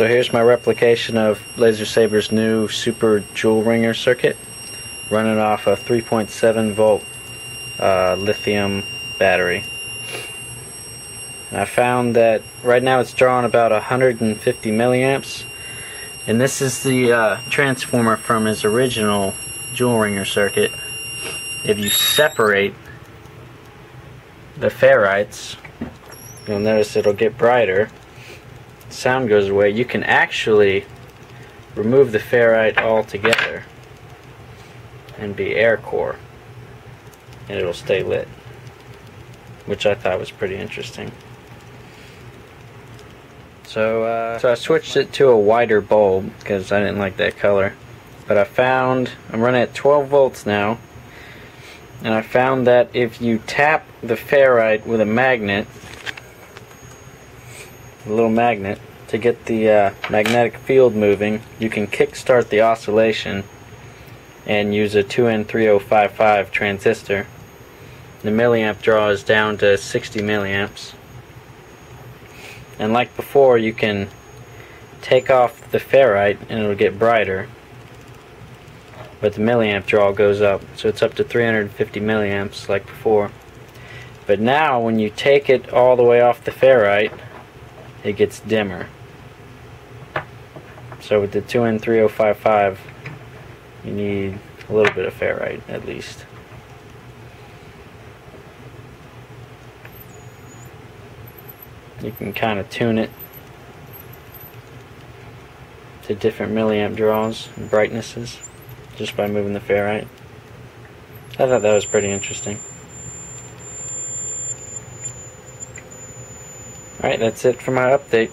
So here's my replication of LaserSaber's new Super Joule Ringer circuit, running off a 3.7 volt uh, lithium battery. And I found that right now it's drawing about 150 milliamps, and this is the uh, transformer from his original Joule Ringer circuit. If you separate the ferrites, you'll notice it'll get brighter sound goes away, you can actually remove the ferrite altogether and be air core and it'll stay lit which I thought was pretty interesting. So uh, so I switched it to a wider bulb because I didn't like that color. But I found I'm running at 12 volts now and I found that if you tap the ferrite with a magnet a little magnet to get the uh, magnetic field moving. You can kickstart the oscillation and use a 2N3055 transistor. The milliamp draw is down to 60 milliamps. And like before you can take off the ferrite and it'll get brighter. But the milliamp draw goes up so it's up to 350 milliamps like before. But now when you take it all the way off the ferrite it gets dimmer. So with the 2N3055, you need a little bit of ferrite at least. You can kind of tune it to different milliamp draws and brightnesses just by moving the ferrite. I thought that was pretty interesting. Alright, that's it for my update.